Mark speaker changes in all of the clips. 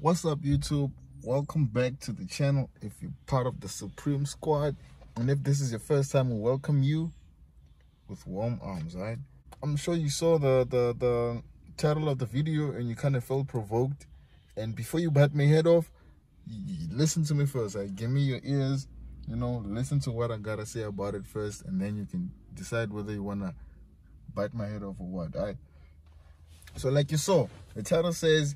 Speaker 1: What's up, YouTube? Welcome back to the channel. If you're part of the Supreme Squad, and if this is your first time, we welcome you with warm arms, right? I'm sure you saw the, the, the title of the video and you kind of felt provoked. And before you bat my head off, listen to me first. Right? Give me your ears, you know, listen to what I gotta say about it first, and then you can decide whether you wanna bite my head off or what, right? So like you saw, the title says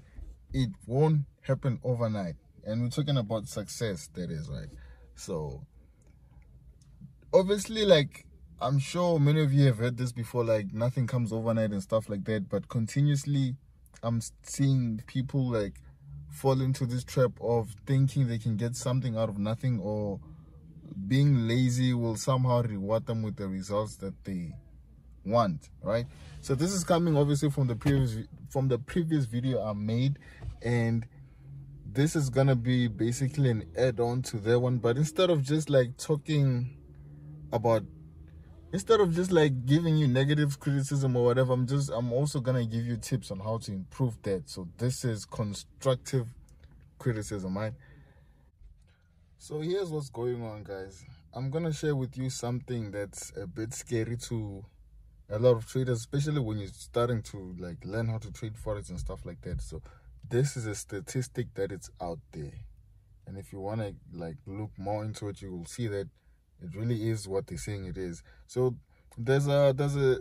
Speaker 1: it won't happen overnight. And we're talking about success, that is, right? So, obviously, like, I'm sure many of you have heard this before, like, nothing comes overnight and stuff like that. But continuously, I'm seeing people, like, fall into this trap of thinking they can get something out of nothing or being lazy will somehow reward them with the results that they want right? So this is coming obviously from the previous from the previous video i made and this is gonna be basically an add-on to that one. But instead of just like talking about instead of just like giving you negative criticism or whatever i'm just i'm also gonna give you tips on how to improve that. So this is constructive criticism right? So here's what's going on guys. I'm gonna share with you something that's a bit scary to a lot of traders especially when you're starting to like learn how to trade forex and stuff like that. So this is a statistic that it's out there. And if you want to like look more into it you will see that it really is what they're saying it is. So there's a there's a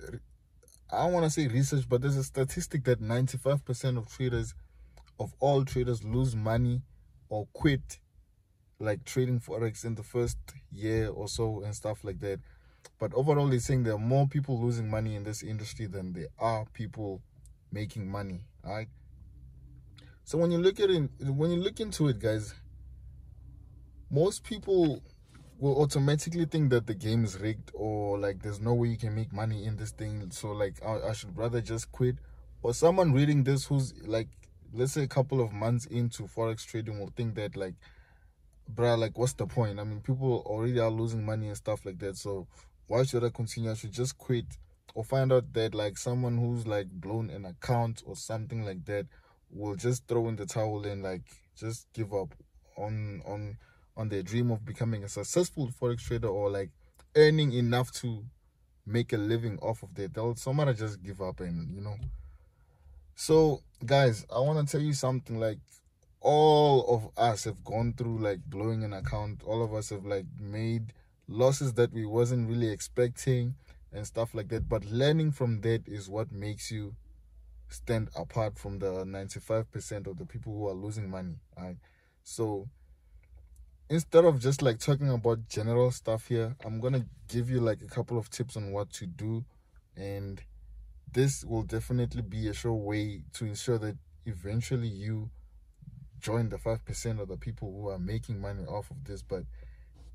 Speaker 1: i don't want to say research but there's a statistic that 95 percent of traders of all traders lose money or quit like trading forex in the first year or so and stuff like that but overall they're saying there are more people losing money in this industry than there are people making money right so when you look at it, when you look into it, guys, most people will automatically think that the game is rigged or like there's no way you can make money in this thing. So like I, I should rather just quit. Or someone reading this who's like, let's say a couple of months into forex trading will think that like, bruh, like what's the point? I mean, people already are losing money and stuff like that. So why should I continue? I should just quit or find out that like someone who's like blown an account or something like that will just throw in the towel and like just give up on on on their dream of becoming a successful forex trader or like earning enough to make a living off of that they'll somebody just give up and you know so guys i want to tell you something like all of us have gone through like blowing an account all of us have like made losses that we wasn't really expecting and stuff like that. But learning from that is what makes you stand apart from the 95% of the people who are losing money right? So instead of just like talking about general stuff here i'm gonna give you like a couple of tips on what to do. And this will definitely be a sure way to ensure that eventually you join the 5% of the people who are making money off of this. But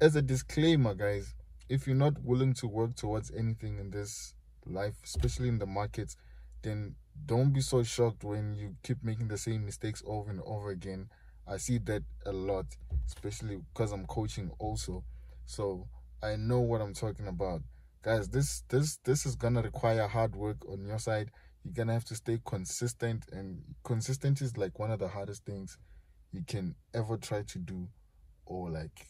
Speaker 1: as a disclaimer guys if you're not willing to work towards anything in this life especially in the markets then don't be so shocked when you keep making the same mistakes over and over again. I see that a lot, especially because I'm coaching also. So I know what I'm talking about. Guys, this this this is gonna require hard work on your side. You're gonna have to stay consistent and consistent is like one of the hardest things you can ever try to do or like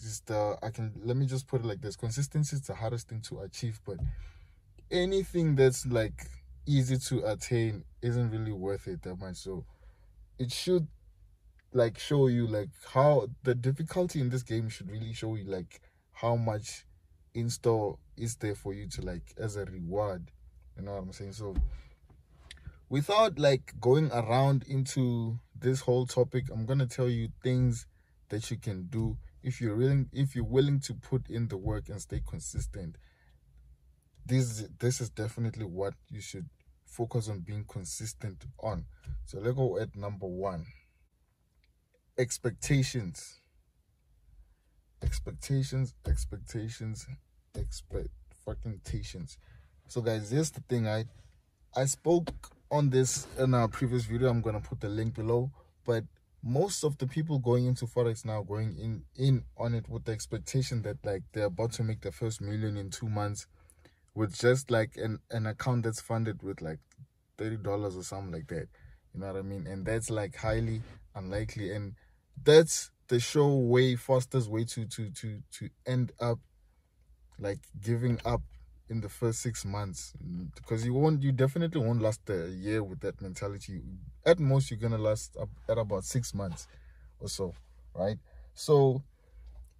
Speaker 1: just the I can let me just put it like this. Consistency is the hardest thing to achieve, but anything that's like easy to attain isn't really worth it that much. So it should like show you like how the difficulty in this game should really show you like how much in store is there for you to like as a reward. You know what I'm saying? So without like going around into this whole topic, I'm gonna tell you things that you can do if you're willing if you're willing to put in the work and stay consistent this this is definitely what you should focus on being consistent on. So let's go at number one. Expectations. Expectations expectations expect fucking expectations so guys here's the thing i i spoke on this in our previous video. I'm gonna put the link below. But most of the people going into forex now going in in on it with the expectation that like they're about to make the first million in two months with just like an, an account that's funded with like $30 or something like that. You know what I mean? And that's like highly unlikely and that's the show way fastest way to to to to end up like giving up in the first six months because you won't you definitely won't last a year with that mentality. At most you're gonna last at about six months or so right? So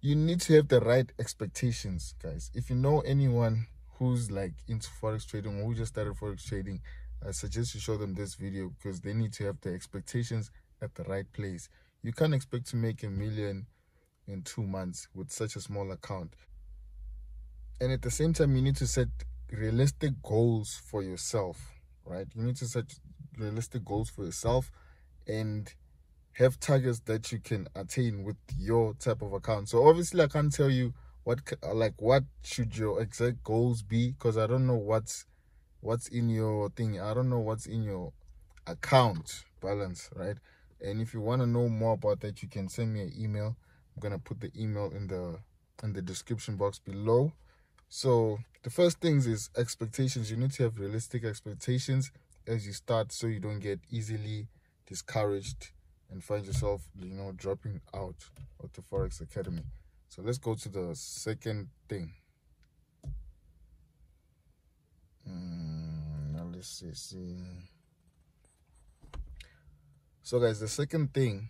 Speaker 1: you need to have the right expectations guys. If you know anyone who's like into forex trading or who just started forex trading i suggest you show them this video because they need to have the expectations at the right place. You can't expect to make a million in two months with such a small account. And at the same time, you need to set realistic goals for yourself, right? You need to set realistic goals for yourself and have targets that you can attain with your type of account. So obviously, I can't tell you what uh, like what should your exact goals be because I don't know what's what's in your thing. I don't know what's in your account balance, right? and if you want to know more about that you can send me an email i'm gonna put the email in the in the description box below so the first things is expectations. You need to have realistic expectations as you start so you don't get easily discouraged and find yourself you know dropping out of the forex academy. So let's go to the second thing. Mm, now let's see, see. So guys, the second thing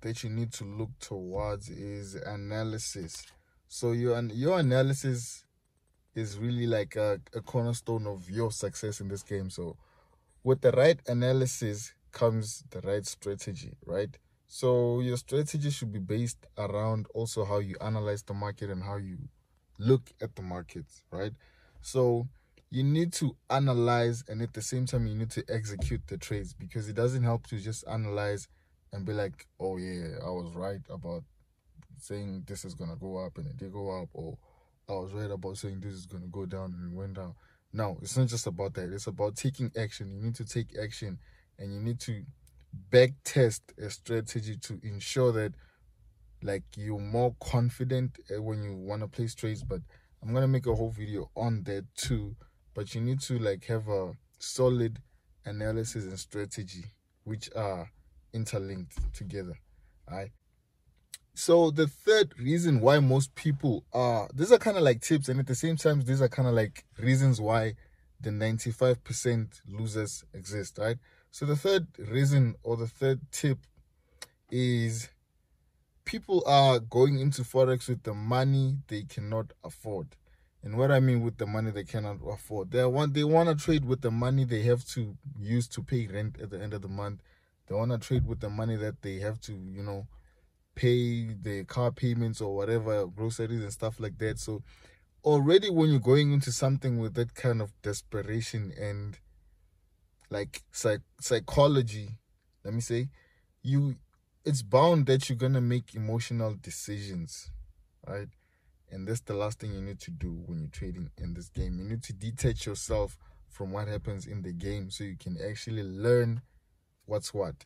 Speaker 1: that you need to look towards is analysis. So your your analysis is really like a, a cornerstone of your success in this game. So with the right analysis comes the right strategy, right? So your strategy should be based around also how you analyze the market and how you look at the market, right? So you need to analyze and at the same time you need to execute the trades because it doesn't help to just analyze and be like oh yeah i was right about saying this is gonna go up and it did go up or i was right about saying this is gonna go down and it went down. No it's not just about that. It's about taking action. You need to take action and you need to back test a strategy to ensure that like you're more confident eh, when you want to place trades but i'm gonna make a whole video on that too. But you need to like have a solid analysis and strategy which are interlinked together. All right so the third reason why most people are these are kind of like tips and at the same time these are kind of like reasons why the 95% losers exist right so the third reason or the third tip is people are going into forex with the money they cannot afford and what I mean with the money they cannot afford, they want they want to trade with the money they have to use to pay rent at the end of the month. They want to trade with the money that they have to, you know, pay the car payments or whatever, groceries and stuff like that. So already when you're going into something with that kind of desperation and like psych psychology, let me say, you it's bound that you're gonna make emotional decisions, right? And that's the last thing you need to do when you're trading in this game. You need to detach yourself from what happens in the game so you can actually learn what's what.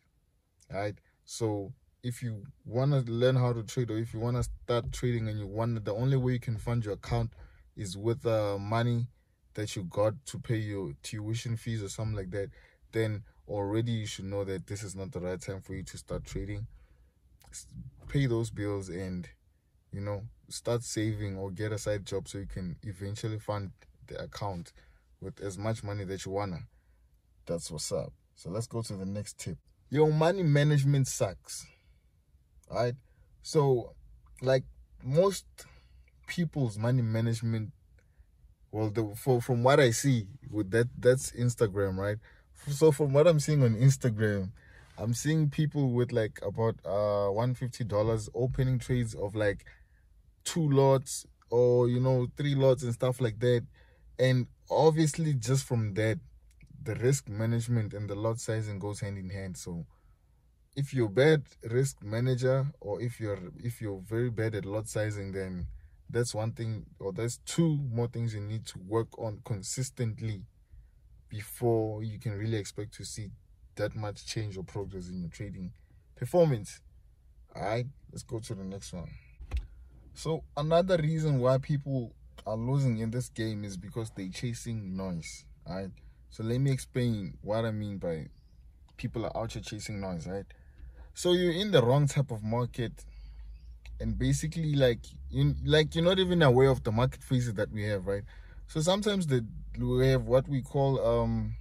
Speaker 1: Right? So if you want to learn how to trade or if you want to start trading and you want the only way you can fund your account is with uh, money that you got to pay your tuition fees or something like that, then already you should know that this is not the right time for you to start trading. Pay those bills and you know start saving or get a side job so you can eventually fund the account with as much money that you wanna. That's what's up. So let's go to the next tip. Your money management sucks right? So like most people's money management well the for from what i see with that that's instagram right? So from what i'm seeing on instagram i'm seeing people with like about uh 150 dollars opening trades of like two lots or you know three lots and stuff like that. And obviously just from that the risk management and the lot sizing goes hand in hand. So if you're bad risk manager or if you're if you're very bad at lot sizing then that's one thing or there's two more things you need to work on consistently before you can really expect to see that much change or progress in your trading performance. All right let's go to the next one. So another reason why people are losing in this game is because they're chasing noise, all right So let me explain what I mean by people are out here chasing noise, right? So you're in the wrong type of market. And basically like you like you're not even aware of the market phases that we have right? So sometimes the we have what we call um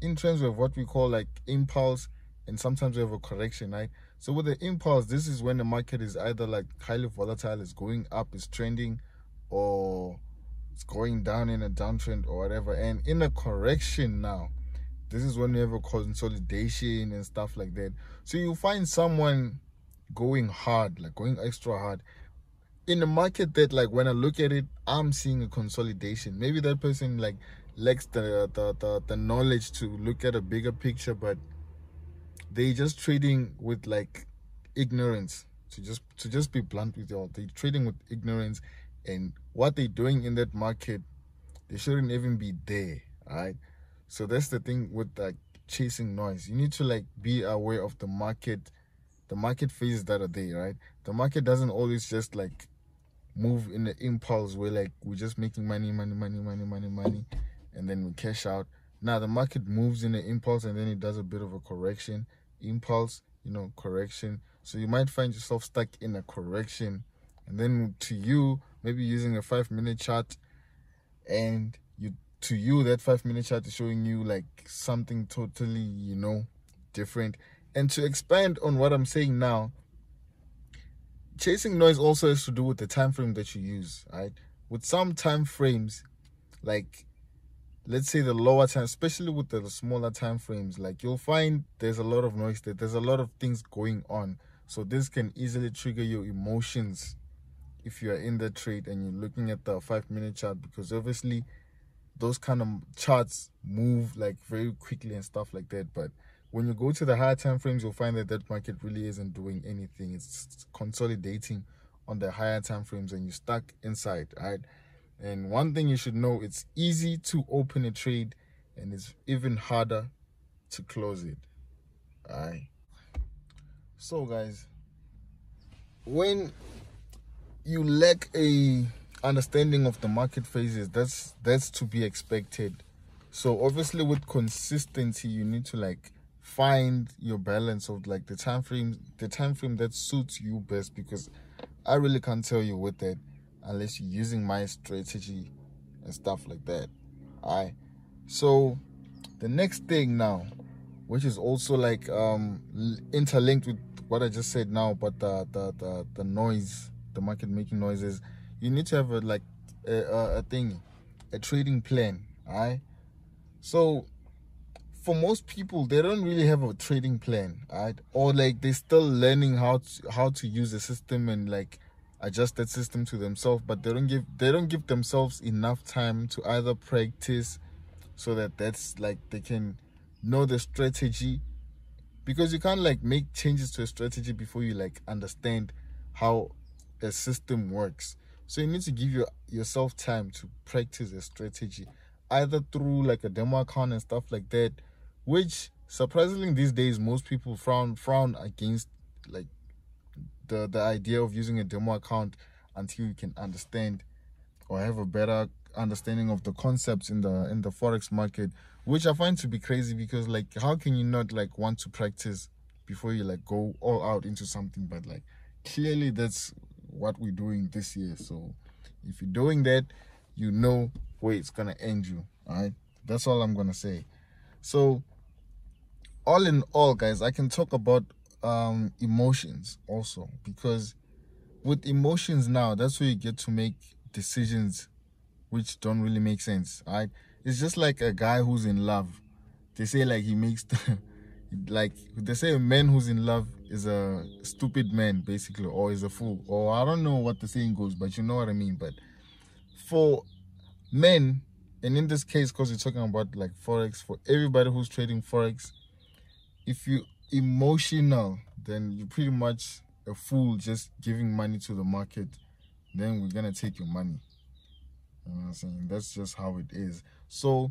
Speaker 1: in terms of what we call like impulse and sometimes we have a correction right? So with the impulse this is when the market is either like highly volatile it's going up it's trending or it's going down in a downtrend or whatever. And in a correction now this is when we have a consolidation and stuff like that. So you find someone going hard like going extra hard. In the market that like when i look at it i'm seeing a consolidation. Maybe that person like lacks the the, the, the knowledge to look at a bigger picture but they just trading with like ignorance. To just to just be blunt with y'all they trading with ignorance and what they're doing in that market they shouldn't even be there all right so that's the thing with like chasing noise. You need to like be aware of the market the market phases that are there right? The market doesn't always just like move in the impulse where like we're just making money money money money money money and then we cash out. Now the market moves in the impulse and then it does a bit of a correction. Impulse you know correction. So you might find yourself stuck in a correction. And then to you maybe using a five minute chart and to you that five minute chart is showing you like something totally you know different. And to expand on what i'm saying now chasing noise also has to do with the time frame that you use right? With some time frames like let's say the lower time especially with the smaller time frames like you'll find there's a lot of noise there. There's a lot of things going on. So this can easily trigger your emotions if you are in the trade and you're looking at the five minute chart because obviously those kind of charts move like very quickly and stuff like that. But when you go to the higher time frames you'll find that that market really isn't doing anything. It's consolidating on the higher time frames and you're stuck inside right? And one thing you should know it's easy to open a trade and it's even harder to close it. Alright so guys when you lack a understanding of the market phases that's that's to be expected. So obviously with consistency you need to like find your balance of like the time frame the time frame that suits you best because i really can't tell you with that unless you're using my strategy and stuff like that. All right so the next thing now which is also like um interlinked with what i just said now but the the the, the noise the market making noises you need to have a like a, a, thing a trading plan right so for most people they don't really have a trading plan right or like they're still learning how to how to use the system and like adjust that system to themselves but they don't give they don't give themselves enough time to either practice so that that's like they can know the strategy. Because you can't like make changes to a strategy before you like understand how a system works. So you need to give your yourself time to practice a strategy, either through like a demo account and stuff like that, which surprisingly these days most people frown frown against like the the idea of using a demo account until you can understand or have a better understanding of the concepts in the in the forex market which i find to be crazy because like how can you not like want to practice before you like go all out into something? But like clearly that's what we're doing this year. So if you're doing that, you know where it's gonna end you. Alright. That's all I'm gonna say. So all in all, guys, I can talk about um emotions also because with emotions now, that's where you get to make decisions which don't really make sense. Right? It's just like a guy who's in love. They say like he makes the like they say a man who's in love is a stupid man basically or is a fool or i don't know what the saying goes but you know what i mean but for men and in this case because we're talking about like forex for everybody who's trading forex if you emotional then you're pretty much a fool just giving money to the market then we're gonna take your money. You know what i'm saying? That's just how it is. So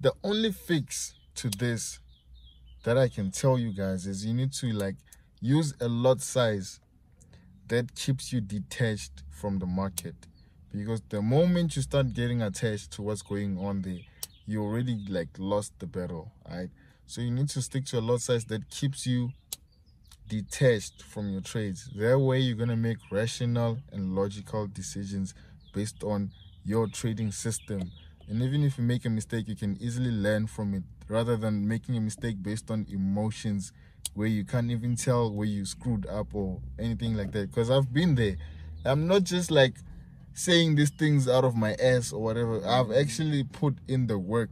Speaker 1: the only fix to this that I can tell you guys is you need to like use a lot size that keeps you detached from the market because the moment you start getting attached to what's going on there you already like lost the battle right so you need to stick to a lot size that keeps you detached from your trades. That way you're gonna make rational and logical decisions based on your trading system. And even if you make a mistake, you can easily learn from it rather than making a mistake based on emotions where you can't even tell where you screwed up or anything like that. Because I've been there. I'm not just like saying these things out of my ass or whatever. I've actually put in the work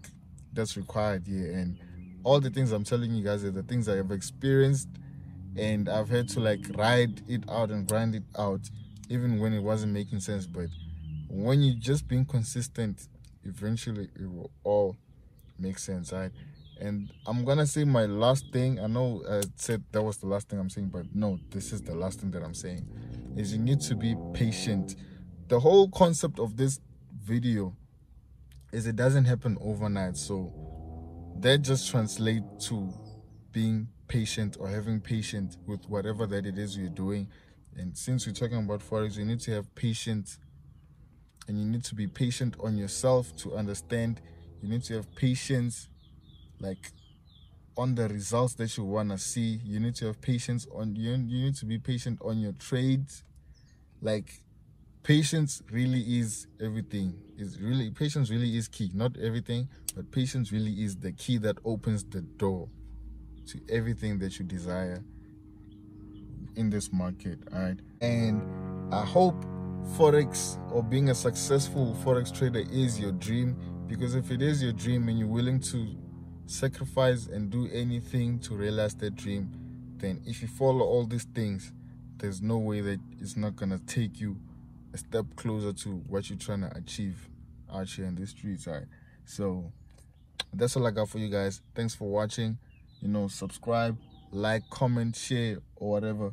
Speaker 1: that's required here. And all the things I'm telling you guys are the things I have experienced and I've had to like ride it out and grind it out even when it wasn't making sense. But when you just being consistent, eventually it will all make sense, right? And I'm gonna say my last thing. I know I said that was the last thing I'm saying, but no, this is the last thing that I'm saying. Is you need to be patient. The whole concept of this video is it doesn't happen overnight. So that just translates to being patient or having patience with whatever that it is you're doing. And since we're talking about forex, you need to have patience and you need to be patient on yourself to understand. You need to have patience like on the results that you want to see. You need to have patience on you, you need to be patient on your trades. Like patience really is everything. Is really patience really is key. Not everything, but patience really is the key that opens the door to everything that you desire in this market all right and i hope forex or being a successful forex trader is your dream because if it is your dream and you're willing to sacrifice and do anything to realize that dream then if you follow all these things there's no way that it's not gonna take you a step closer to what you're trying to achieve out here in the streets all right? So that's all i got for you guys. Thanks for watching. You know, subscribe, like, comment, share, or whatever.